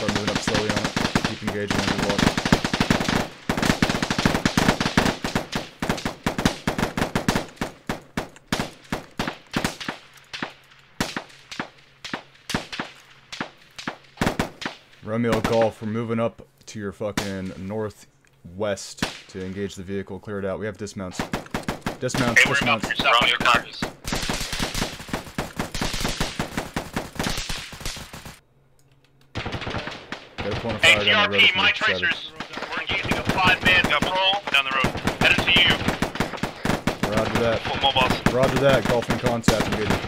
start moving up slowly on it. Keep engaging as we walk. Romeo Golf, we're moving up to your fucking northwest to engage the vehicle. Clear it out. We have dismounts. Dismounts, Hey, dismounts. to stop your cars. Get a point of Hey, fire down the road. My tracers. We're engaging a five-man patrol down the road. Headed to you. Roger that. Full mobiles. Roger that. Golf in contact. Engaging.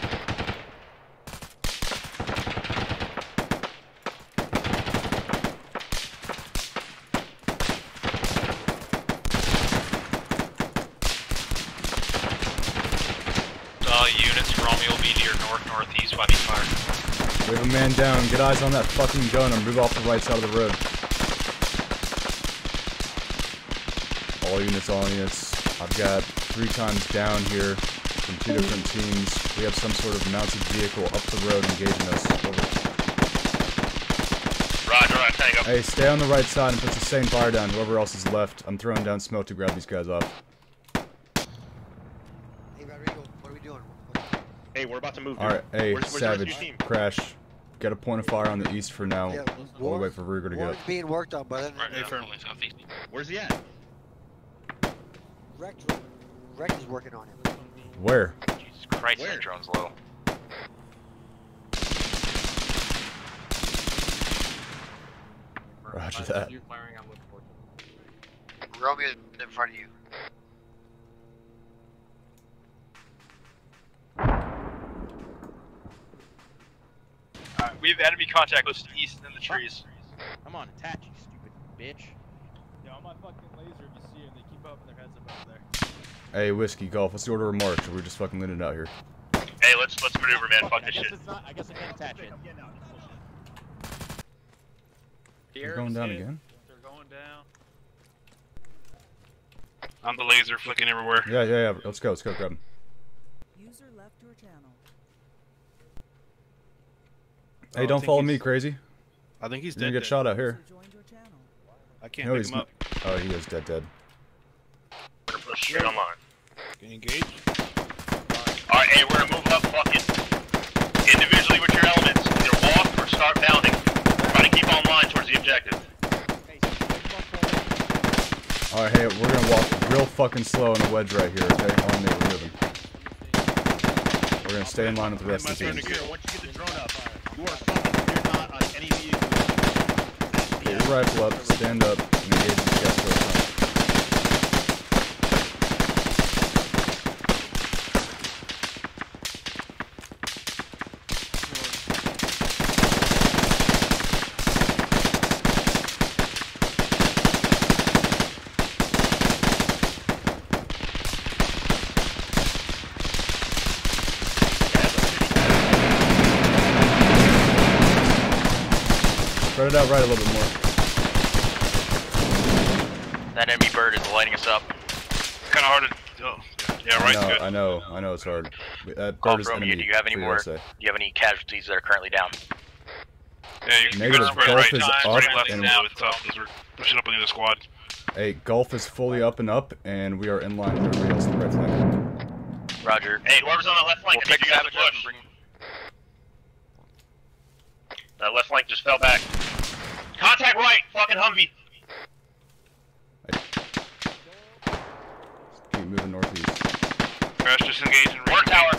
All units, Romeo will be to your north northeast by me fire. We have a man down. Get eyes on that fucking gun and move off the right side of the road. All units, all units. I've got three times down here from two different teams. We have some sort of mounted vehicle up the road engaging us. Over. Roger, I tango. Hey, stay on the right side and put the same fire down. Whoever else is left, I'm throwing down smoke to grab these guys off. Hey Rodrigo, what are we doing? Hey, we're about to move. All right, hey, Where's- where's the rest of Savage. Crash. Get a point of fire on the east for now. Yeah, While we wait for Ruger to Warren's get. being worked on, brother. Right now, only southeast. Where's he at? Rex, Rex is working on him. Where? Jesus Christ, Where? that drone's low. Roger that. Romeo's in front of you. We have enemy contact close to east in the trees. Come on, attach, you stupid bitch. Yeah, on my fucking laser, if you see them, they keep popping their heads up over there. Hey, Whiskey Golf. What's the order of march? We're just fucking leaning out here. Hey, let's let's maneuver, man. Fuck I this shit. it's not. I guess I can't attach it. We're going down again? They're going down. I'm the laser flicking everywhere. Yeah, yeah, yeah. Let's go. Let's go. Grab him. User left your channel. Oh, hey, don't follow me, crazy. I think he's You're gonna dead. get shot out here. User joined your channel. I can't No, pick him up. Oh, he is dead, dead. Straight on. Can you engage? Alright, hey, we're gonna move up fucking individually with your elements. Either walk or start bounding. Try to keep on line towards the objective. All right, hey, we're gonna walk real fucking slow in the wedge right here. Okay, on me, we're moving. We're gonna stay in line with the rest of the team. once you get the drone up, you are. You're not on any vehicle. Get your rifle up, stand up, and engage the gas front. Spread it out right a little bit more. That enemy bird is lighting us up. It's kinda hard to. Oh, yeah, right. right's. I know, I know it's hard. That bird is Romeo, enemy do you have any more- Do you have any casualties that are currently down? Yeah, you can Negative. go spread Golf right is side, up left and- now. It's um, up as we're pushing up on the other squad. Hey, golf is fully up and up, and we are in line with everybody else on the right flank. Roger. Hey, whoever's on the left flank, We'll I need you guys to Savage up push. bring That left flank just fell back. Contact right, fucking Humvee. Keep moving northeast. Crash just engaged and Work tower.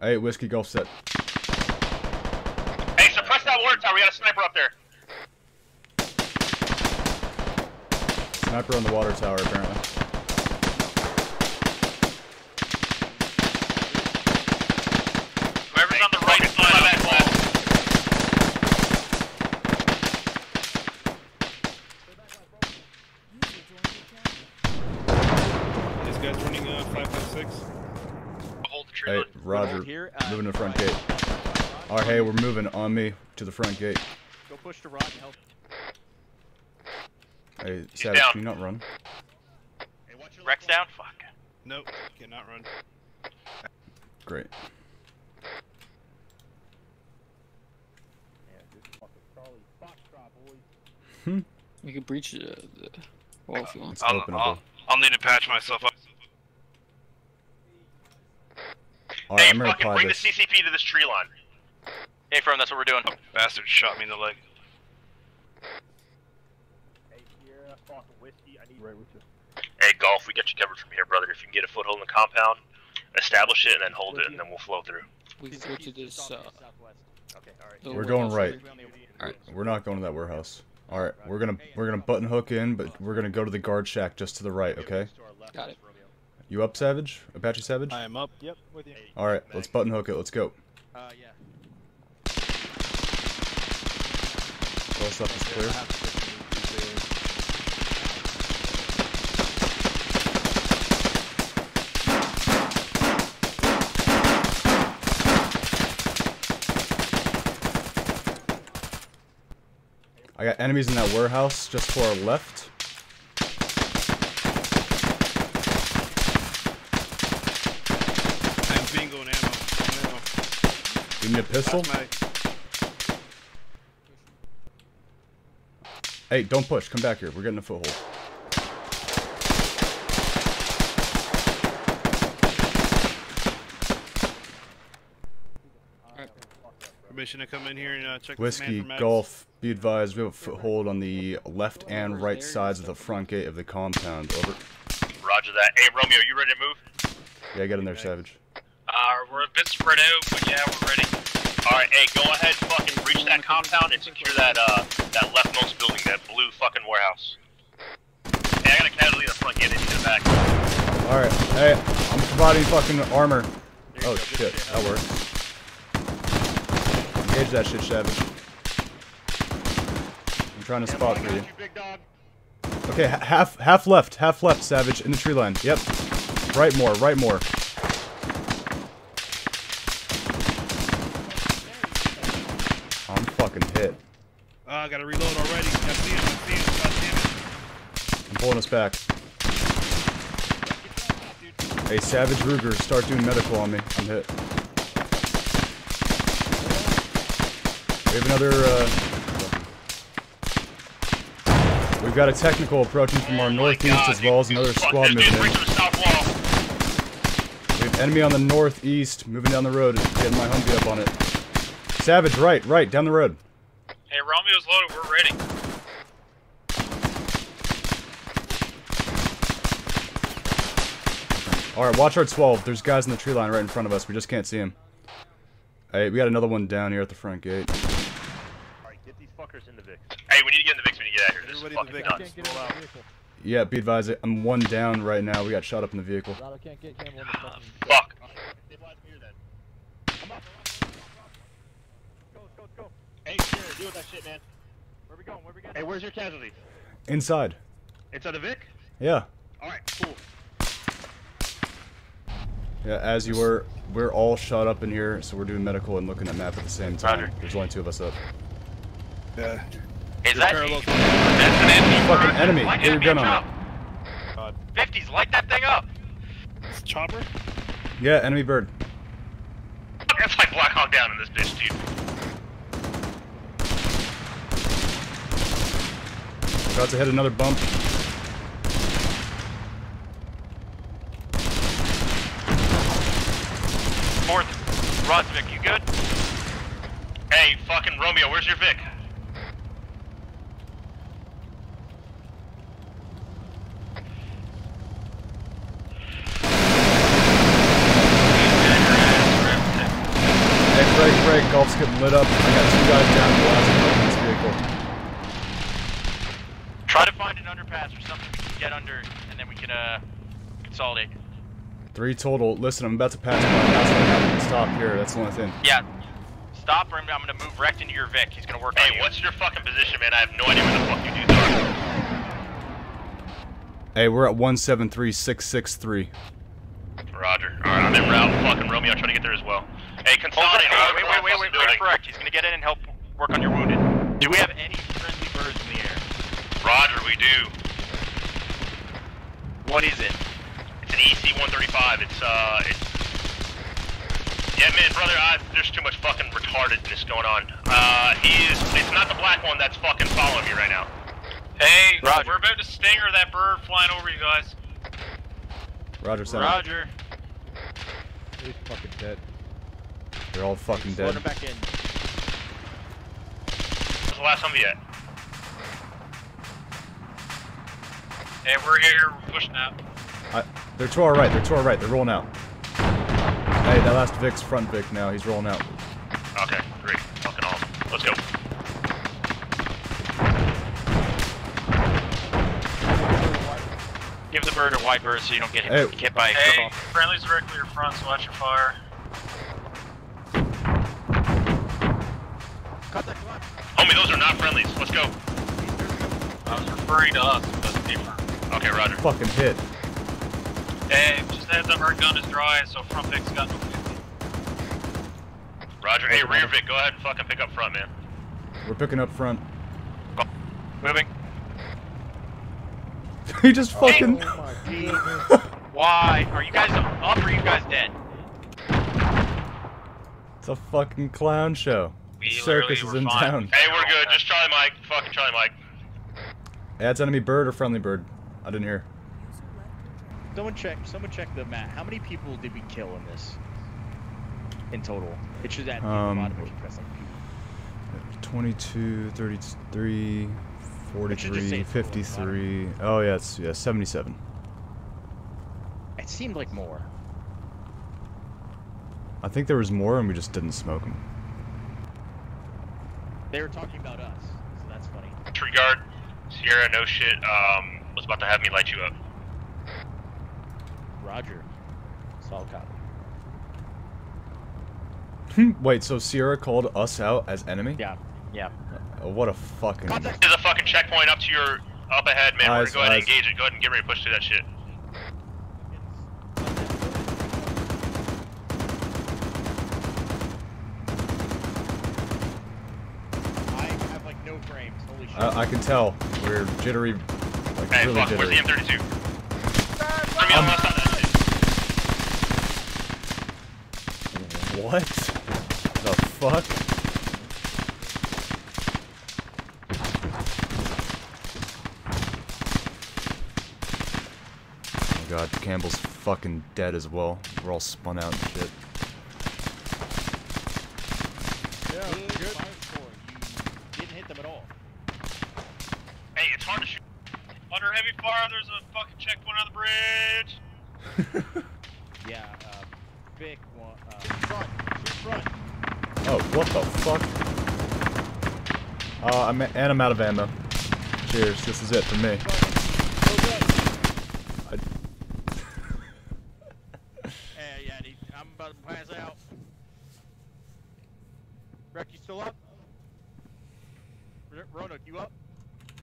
Hey, whiskey golf set. Hey, suppress that water tower. We got a sniper up there. Sniper on the water tower, apparently. Roger. Here, uh, moving to the front right. gate. All right, hey, we're moving on me to the front gate. Go push to Rod and help. Hey, He's Savage, can you not run? Hey, Rex down? Fuck. Nope, cannot run. Great. Hmm? We could breach uh, the wall if you want. I'll, I'll, I'll, need to patch myself up. I'm gonna fucking bring this. the CCP to this tree line. Hey, from that's what we're doing. Bastard shot me in the leg. Hey, Sierra, fucking whiskey. I need right with you. Hey, golf, we got you covered from here, brother. If you can get a foothold in the compound, establish it, and then hold it, and then we'll flow through. We could go to this. Uh, Okay, alright. the We're going warehouse right. Alright. We're not going to that warehouse. All right, we're gonna we're gonna button hook in, but we're gonna go to the guard shack just to the right. Okay. Got it. You up, Savage? Apache Savage? I am up. Yep, with you. All right, let's button hook it. Let's go. Uh, yeah. Close up is clear. I got enemies in that warehouse just to our left. I'm bingo and ammo. ammo. You need a pistol? Hey, don't push. Come back here. We're getting a foothold. Permission to come in here and uh, check Whiskey, the man for Golf, be advised, we have a foothold on the left and right sides of the front gate of the compound. Over. Roger that. Hey, Romeo, you ready to move? Yeah, get in there, Savage. Uh, we're a bit spread out, but yeah, we're ready. Alright, hey, go ahead, fucking breach that compound and secure that, uh, that leftmost building, that blue fucking warehouse. Hey, I got a casualty in the front gate, I need to get back. Alright, hey, I'm providing fucking armor. Oh shit, that works. Engage that shit, Savage. I'm trying to spot for you. big dog. Okay, half half left, half left, Savage, in the tree line. Yep. Right more, right more. I'm fucking hit. Uh, I gotta reload already. I see him. I see him. God damn it. I'm pulling us back. Hey, Savage Ruger, start doing medical on me. I'm hit. We have another, uh... We've got a technical approaching from our northeast as well as another squad moving in. breaching the south wall. We have enemy on the northeast moving down the road, getting my Humvee up on it. Savage, right, right, down the road. Hey, Romeo's loaded, we're ready. Alright, watch our 12. There's guys in the tree line right in front of us. We just can't see them. Hey, we got another one down here at the front gate. Alright, get these fuckers in the Vic. Hey, we need to get in the Vix when you get out here. This Everybody in the fucking nuts. Can't get in the vehicle. Yeah, be advised, I'm one down right now. We got shot up in the vehicle. Lotto can't get Campbell in the fucking... Fuck. They lied to me then. I'm up. Let's go, let's go, let's go. Hey, Sierra, deal with that shit, man. Where we going? Where we going? Hey, where's your casualties? Inside. Inside the Vic? Yeah. Alright, cool. Yeah, as you were, we're all shot up in here, so we're doing medical and looking at map at the same time. Roger. There's only two of us up. Yeah. Is that Parallel. That's an enemy. Fucking enemy. Light Get your that gun bitch on up. 50s, light that thing up. It's Chopper? Yeah, enemy bird. That's like Black Hawk Down in this bitch, About to hit another bump. Fourth, Rosvik, you good? Hey, fucking Romeo, where's your Vic? Hey, Craig, Craig, golf's getting lit up. I got two guys down blasting up in this vehicle. Try to find an underpass or something we can get under, and then we can uh consolidate. Three total. Listen, I'm about to pass my house right now. We can Stop here. That's the only thing. Yeah. Stop, or I'm, I'm gonna move Rect into your Vic. He's gonna work on you. Hey, what's your fucking position, man? I have no idea where the fuck you dudes are. Hey, we're at 173663. Roger. Alright, I'm in route. Fucking Romeo, try to get there as well. Hey, consolidate. hey, all wait, across wait, wait, wait, building. wait for Rect. He's gonna get in and help work on your wounded. Do we have any friendly birds in the air? Roger, we do. What is it? It's an EC-135. It's, uh, it's... Yeah, man, brother, I, there's too much fucking retardedness going on. Uh, he is... It's not the black one that's fucking following me right now. Hey, Roger. we're about to stinger that bird flying over you guys. Roger, Sam. Roger. He's fucking dead. They're all fucking Load dead. him back in. What's the last time yet? Hey, we're here. We're pushing out. I, they're to our right. They're to our right. They're rolling out. Hey, that last Vic's front Vic now. He's rolling out. Okay, great. Fucking awesome. Let's go. Give the bird a white bird so you don't get Hey. hit, hit by a Hey, football. friendly's directly your front, so watch your fire. Homie, those are not friendlies. Let's go. I was referring to us, but different. Okay, Roger. Fucking hit. Hey, just heads up, our gun is dry, so front Vic's got no 50. Roger. Hey, rear Vic, go ahead and fucking pick up front, man. We're picking up front. Moving. he just fucking. Why? Are you guys up or are you guys dead? It's a fucking clown show. We Circus is in fine. town. Hey, we're good. Just Charlie Mike. Fucking Charlie Mike. Hey, that's enemy bird or friendly bird? I didn't hear. User left your channel. Someone check. Someone check the map. How many people did we kill in this? In total, it should add people Um, if you press like people. 22, 33, It should just 43, 53. Oh, yeah, it's yeah, 77. It seemed like more. I think there was more and we just didn't smoke them. They were talking about us, so that's funny. Tree guard. Sierra, no shit. Um, was about to have me light you up. Roger. Solid copy. Hmm, wait, so Sierra called us out as enemy? Yeah. Yeah. Oh, what a fucking. Contact. There's a fucking checkpoint up to your up ahead, man. We're gonna go ahead and engage it. Go ahead and get ready to push through that shit. I have like no frames. Holy uh, shit. I, I can tell. We're jittery. Like, Hey, really fuck, where's the. M32? Bring me on the left that shit. What? The fuck? Oh god, Campbell's fucking dead as well. We're all spun out and shit. Yeah, good. Fire score. You didn't hit them at all. Hey, it's hard to shoot. Under heavy fire, there's a fucking checkpoint on the bridge. Yeah. Uh, One, uh, front. Shoot front. Oh, what the fuck? Uh, I'm and I'm out of ammo. Cheers, this is it for me.